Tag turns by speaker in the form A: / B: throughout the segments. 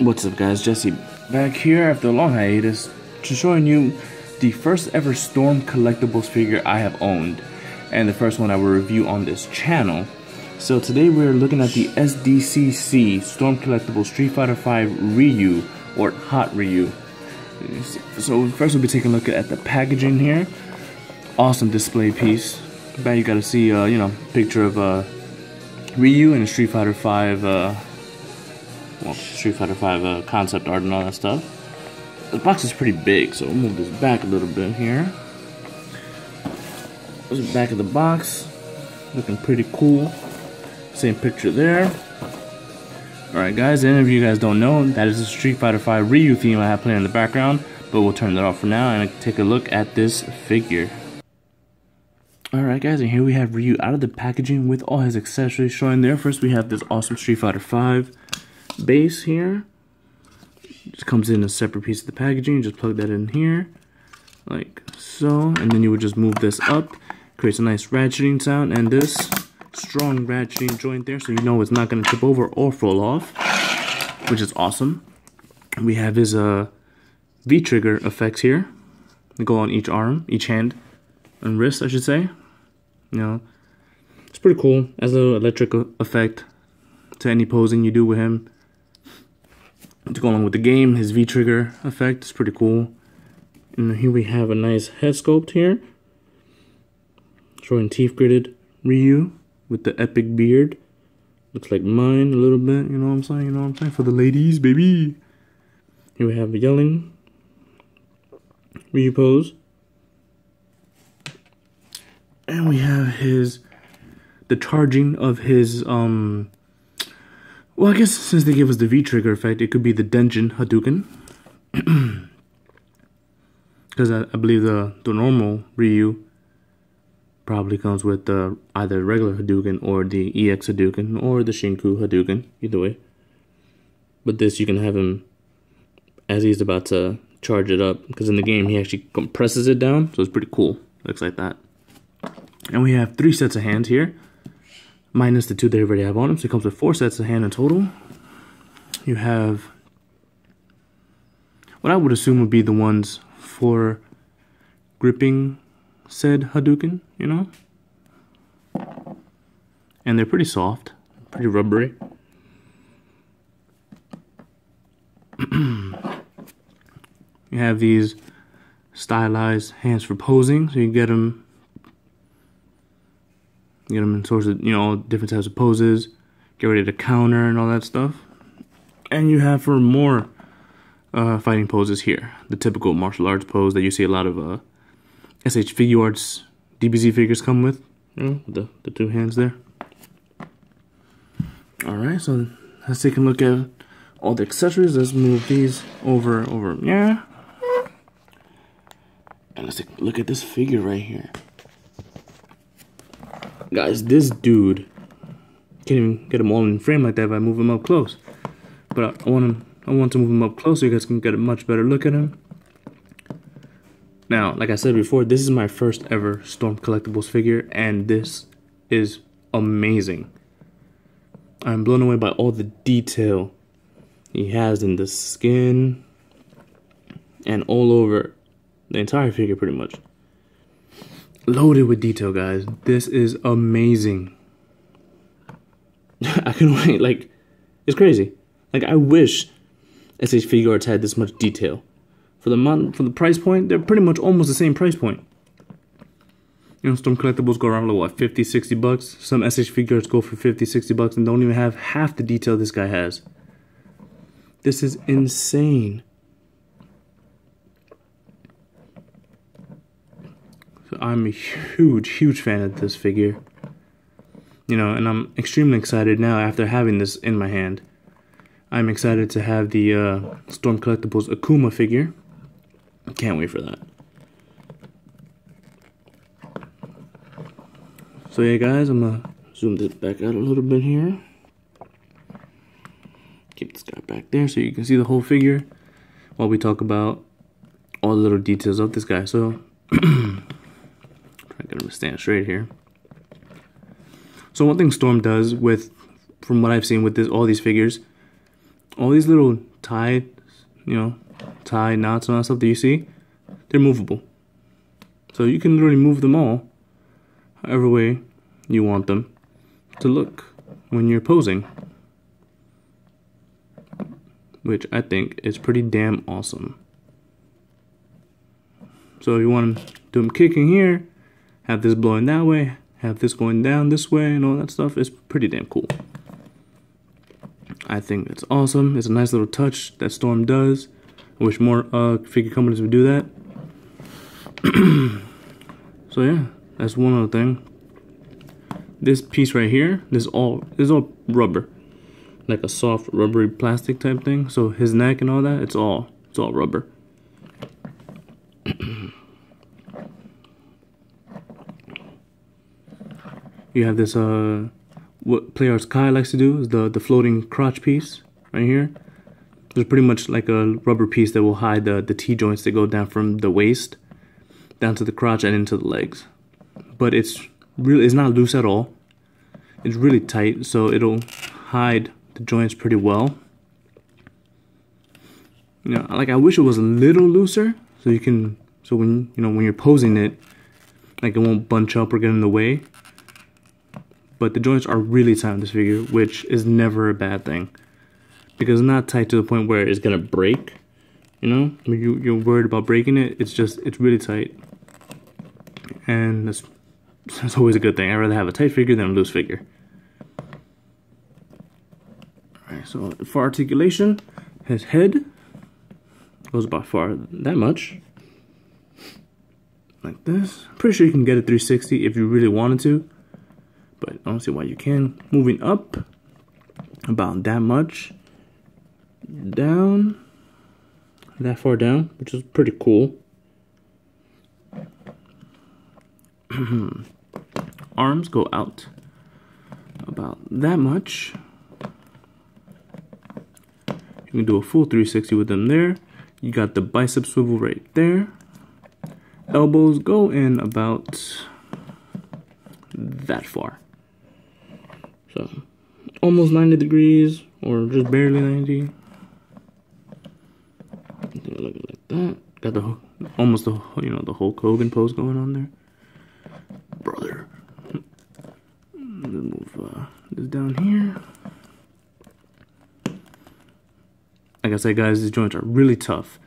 A: What's up guys, Jesse back here after a long hiatus to showing you the first ever Storm Collectibles figure I have owned and the first one I will review on this channel. So today we're looking at the SDCC Storm Collectibles Street Fighter V Ryu or Hot Ryu. So first we'll be taking a look at the packaging here. Awesome display piece. Bet you gotta see, uh, you know, picture of uh, Ryu and Street Fighter V uh, well, Street Fighter V uh, concept art and all that stuff. The box is pretty big, so we'll move this back a little bit here. This is back of the box. Looking pretty cool. Same picture there. Alright guys, any of you guys don't know, that is the Street Fighter V Ryu theme I have playing in the background, but we'll turn that off for now and take a look at this figure. Alright guys, and here we have Ryu out of the packaging with all his accessories showing there. First we have this awesome Street Fighter V base here. Just comes in a separate piece of the packaging. Just plug that in here, like so. And then you would just move this up. Creates a nice ratcheting sound. And this strong ratcheting joint there. So you know it's not going to tip over or fall off. Which is awesome. We have his uh, V-trigger effects here. They go on each arm, each hand, and wrist, I should say. You know, it's pretty cool. As an electric effect to any posing you do with him to go along with the game. His V-trigger effect is pretty cool. And here we have a nice head sculpt here. Showing teeth gritted Ryu with the epic beard. Looks like mine a little bit, you know what I'm saying? You know what I'm saying? For the ladies, baby. Here we have a yelling Ryu pose. And we have his the charging of his um well, I guess since they gave us the V-trigger effect, it could be the Denjin Hadouken. Because I, I, believe the, the normal Ryu probably comes with the, either regular Hadouken or the EX Hadouken or the Shinku Hadouken, either way. But this, you can have him as he's about to charge it up. Because in the game, he actually compresses it down, so it's pretty cool. Looks like that. And we have three sets of hands here minus the two they already have on them. So it comes with four sets of hand in total. You have what I would assume would be the ones for gripping said Hadouken, you know? And they're pretty soft, pretty rubbery. you have these stylized hands for posing, so you get them Get them in sorts of, you know, different types of poses. Get ready to counter and all that stuff. And you have for more uh, fighting poses here. The typical martial arts pose that you see a lot of uh, SH Figuarts DBZ figures come with. You know, the, the two hands there. Alright, so let's take a look at all the accessories. Let's move these over, over, yeah. And let's take a look at this figure right here. Guys, this dude can't even get him all in frame like that if I move him up close. But I want him I want to move him up close so you guys can get a much better look at him. Now, like I said before, this is my first ever Storm Collectibles figure, and this is amazing. I'm blown away by all the detail he has in the skin and all over the entire figure pretty much loaded with detail, guys. This is amazing. I can wait. Like, it's crazy. Like, I wish SH Figuarts had this much detail. For the mon for the price point, they're pretty much almost the same price point. You know, some Collectibles go around like what, 50, 60 bucks? Some SH Figuarts go for 50, 60 bucks and don't even have half the detail this guy has. This is insane. So I'm a huge, huge fan of this figure. You know, and I'm extremely excited now after having this in my hand. I'm excited to have the uh, Storm Collectibles Akuma figure. Can't wait for that. So yeah, guys, I'm gonna zoom this back out a little bit here. Keep this guy back there so you can see the whole figure while we talk about all the little details of this guy. So stand straight here. So one thing Storm does with, from what I've seen with this, all these figures, all these little tie, you know, tie knots and all that stuff that you see, they're movable. So you can literally move them all however way you want them to look when you're posing. Which I think is pretty damn awesome. So you want to do them kicking here, have this blowing that way, have this going down this way and all that stuff, is pretty damn cool. I think it's awesome. It's a nice little touch that Storm does. I wish more uh, figure companies would do that. so yeah, that's one other thing. This piece right here, this all is all rubber, like a soft rubbery plastic type thing. So his neck and all that, it's all it's all rubber. You have this uh what Playarts Kai likes to do is the, the floating crotch piece right here. There's pretty much like a rubber piece that will hide the, the T-joints that go down from the waist down to the crotch and into the legs. But it's really it's not loose at all. It's really tight, so it'll hide the joints pretty well. You know, like I wish it was a little looser so you can so when you know when you're posing it like it won't bunch up or get in the way but the joints are really tight on this figure, which is never a bad thing. Because it's not tight to the point where it's gonna break. You know, when you, you're worried about breaking it, it's just, it's really tight. And that's, that's always a good thing. I'd rather have a tight figure than a loose figure. Alright, so for articulation, his head goes about far that much. Like this. Pretty sure you can get a 360 if you really wanted to I don't see why you can. Moving up about that much down that far down, which is pretty cool. Arms go out about that much. You can do a full 360 with them there. You got the bicep swivel right there. Elbows go in about that far. So almost 90 degrees or just barely 90. Look like that. Got the almost the whole you know the Hulk Hogan pose going on there, brother. Move uh, this down here. Like I said, guys, these joints are really tough.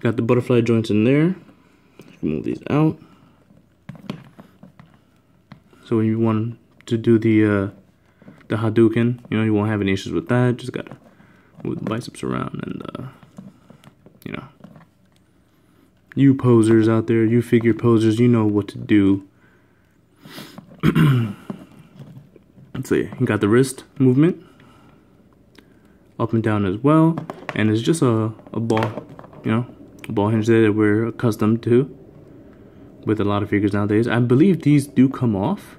A: got the butterfly joints in there. Move these out. So when you want to do the uh, the Hadouken. You know, you won't have any issues with that. Just gotta move the biceps around and, uh, you know. You posers out there, you figure posers, you know what to do. Let's see, you got the wrist movement. Up and down as well. And it's just a, a ball, you know, a ball hinge there that we're accustomed to with a lot of figures nowadays. I believe these do come off.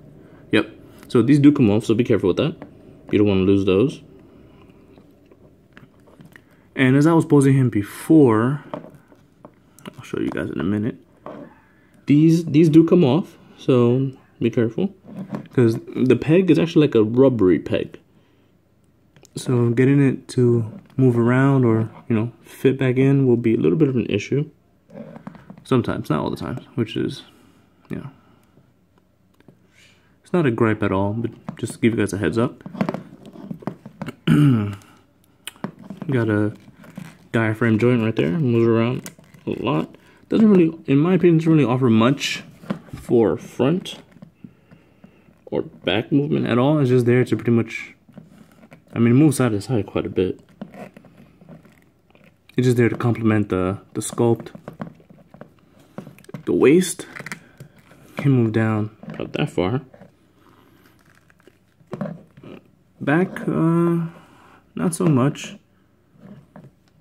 A: Yep, so these do come off, so be careful with that. You don't want to lose those. And as I was posing him before, I'll show you guys in a minute. These these do come off, so be careful. Because the peg is actually like a rubbery peg. So getting it to move around or, you know, fit back in will be a little bit of an issue. Sometimes, not all the time, which is, you know, it's not a gripe at all, but just to give you guys a heads up. Got a diaphragm joint right there, moves around a lot. Doesn't really, in my opinion, doesn't really offer much for front or back movement at all. It's just there to pretty much, I mean, move side to side quite a bit. It's just there to complement the, the sculpt. The waist can move down about that far. Back, uh, not so much.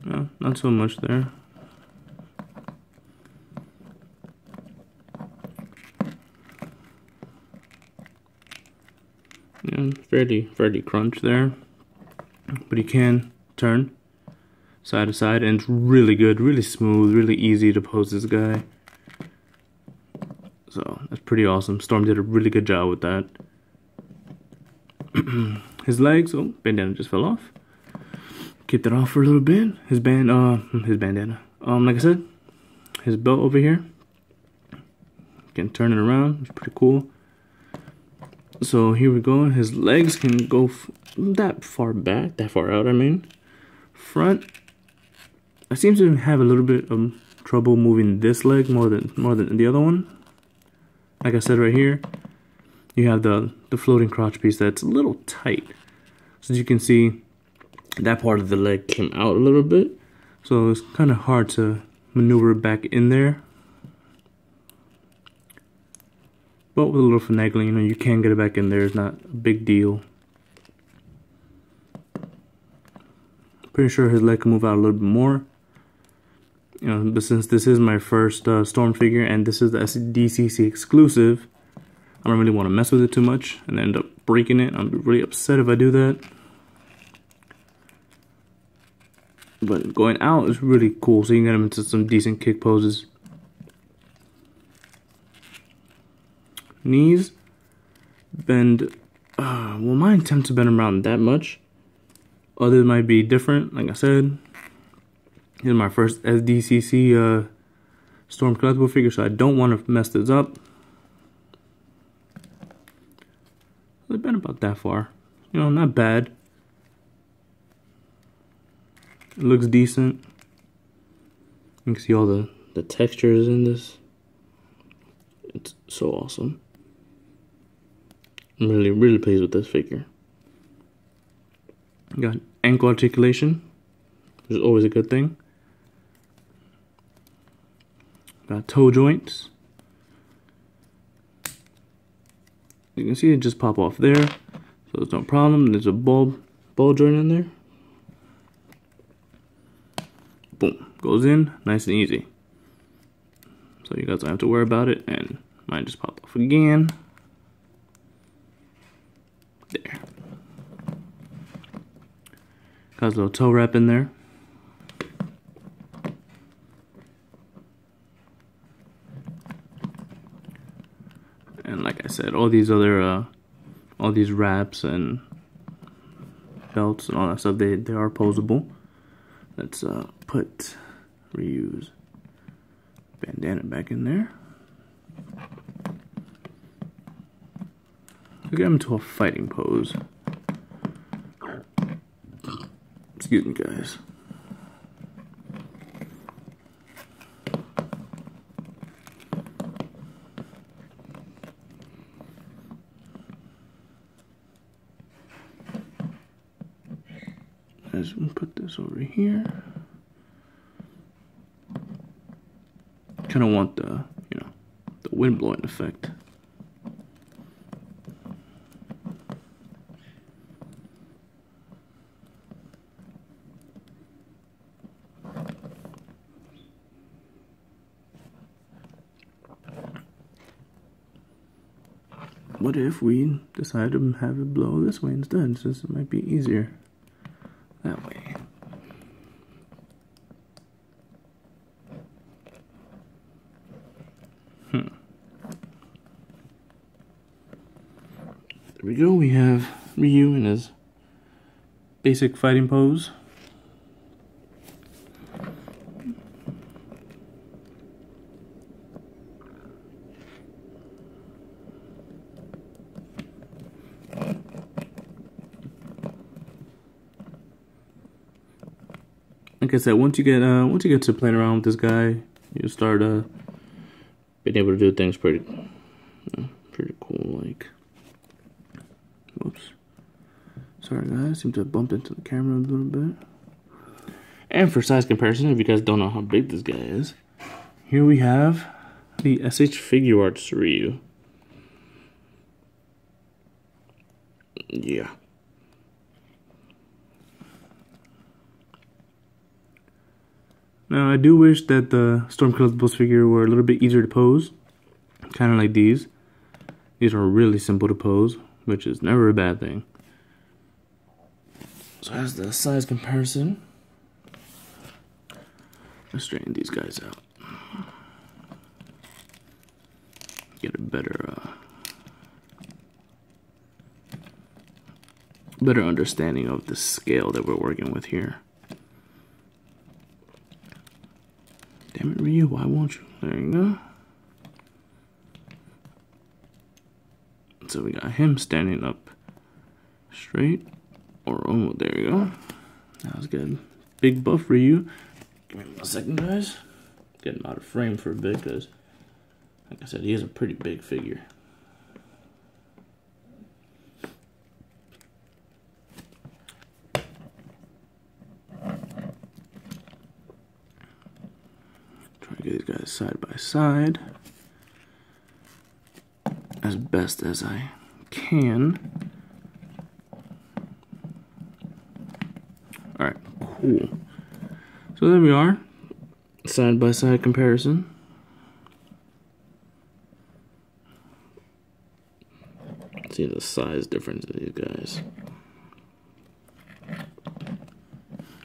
A: No, not so much there. Yeah, fairly, fairly crunch there. But you can turn side to side and it's really good, really smooth, really easy to pose this guy. So that's pretty awesome. Storm did a really good job with that. His legs, oh, bandana just fell off. keep that off for a little bit. His band, uh, his bandana. Um, like I said, his belt over here. Can turn it around. It's pretty cool. So here we go. His legs can go that far back, that far out. I mean, front. I seem to have a little bit of trouble moving this leg more than more than the other one. Like I said right here, you have the the floating crotch piece that's a little tight. So as you can see, that part of the leg came out a little bit. So it's kind of hard to maneuver back in there. But with a little finagling, you know, you can get it back in there. It's not a big deal. Pretty sure his leg can move out a little bit more. You know, but since this is my first uh, Storm figure and this is the DCC exclusive, I don't really want to mess with it too much and end up breaking it. I'm really upset if I do that. But going out is really cool, so you can get him into some decent kick poses. Knees bend, uh, well mine tend to bend around that much. Others might be different, like I said. Is my first SDCC uh, Storm collectible figure, so I don't want to mess this up. They've been about that far. You know, not bad. It looks decent. You can see all the, the textures in this. It's so awesome. I'm really, really pleased with this figure. Got ankle articulation, which is always a good thing. Got toe joints. You can see it just pop off there. So there's no problem. There's a bulb, ball joint in there. Boom. Goes in. Nice and easy. So you guys don't have to worry about it. And mine just popped off again. There. Got a little toe wrap in there. and like I said, all these other, uh, all these wraps and belts and all that stuff, they, they are posable. Let's uh, put, Ryu's bandana back in there. Get him to a fighting pose. Excuse me, guys. Let's put this over here. Kind of want the, you know, the wind blowing effect. What if we decide to have it blow this way instead, since it might be easier? There we go, we have Ryu in his basic fighting pose. like I said, once you get uh, once you get to playing around with this guy, you start uh, being able to do things pretty, pretty cool. Like, whoops, sorry guys, I seem to have bumped into the camera a little bit. And for size comparison, if you guys don't know how big this guy is, here we have the SH Figuarts Ryu. Yeah. Now, I do wish that the Storm Collectibles figure were a little bit easier to pose. Kind of like these. These are really simple to pose, which is never a bad thing. So as the size comparison, let's straighten these guys out. Get a better, uh, better understanding of the scale that we're working with here. Damn it, Ryu, why won't you? There you go. So we got him standing up straight. Or, oh, there you go. That was good. Big buff Ryu. Give me a second, guys. Get him out of frame for a bit, because, like I said, he is a pretty big figure. Try to get these guys side by side as best as I can. Alright, cool. So there we are. Side by side comparison. See the size difference of these guys.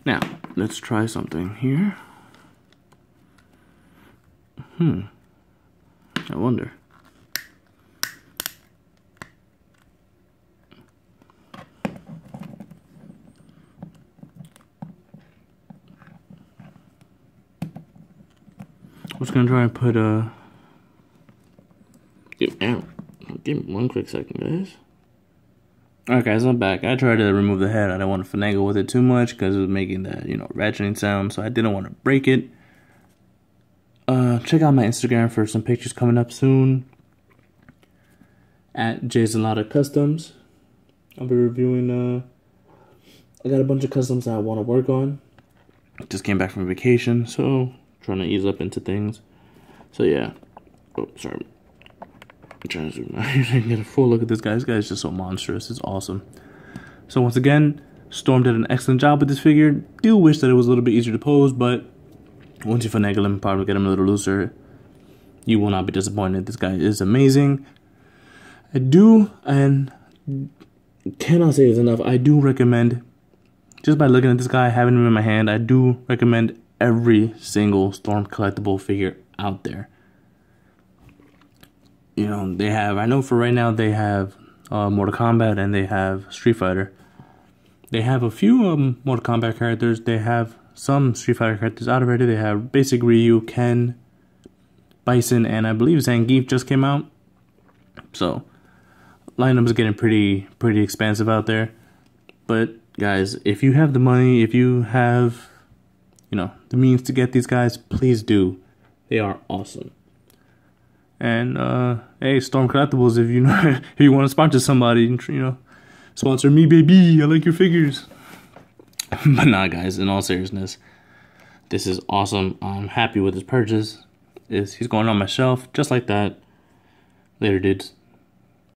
A: Now, let's try something here. Hmm. I wonder. I gonna try and put a. Give, ow. Give me one quick second, guys. Alright, guys, I'm back. I tried to remove the head. I didn't want to finagle with it too much because it was making that, you know, ratcheting sound, so I didn't want to break it. Uh, check out my Instagram for some pictures coming up soon. At Jesse Zelada Customs. I'll be reviewing, uh, I got a bunch of customs that I want to work on. Just came back from vacation, so trying to ease up into things. So yeah. Oh, sorry. I'm trying to zoom out and get a full look at this guy. This guy is just so monstrous. It's awesome. So once again, Storm did an excellent job with this figure. Do wish that it was a little bit easier to pose, but once you finagle him, probably get him a little looser. You will not be disappointed. This guy is amazing. I do, and cannot say this enough, I do recommend, just by looking at this guy, having him in my hand, I do recommend every single Storm collectible figure out there. You know, they have, I know for right now, they have uh, Mortal Kombat and they have Street Fighter. They have a few um, Mortal Kombat characters. They have some Street Fighter characters out already. They have basic Ryu, Ken, Bison, and I believe Zangief just came out. So, lineup is getting pretty pretty expensive out there. But guys, if you have the money, if you have you know, the means to get these guys, please do. They are awesome. And uh, hey, Storm Collectibles, if you know if you want to sponsor somebody, you know, sponsor me, baby. I like your figures. but nah, guys. In all seriousness, this is awesome. I'm happy with this purchase. Is he's going on my shelf just like that. Later, dudes.